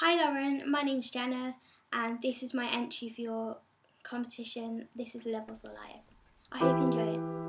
Hi Lauren, my name's Jenna and this is my entry for your competition. This is Lovers or Liars. I hope you enjoy it.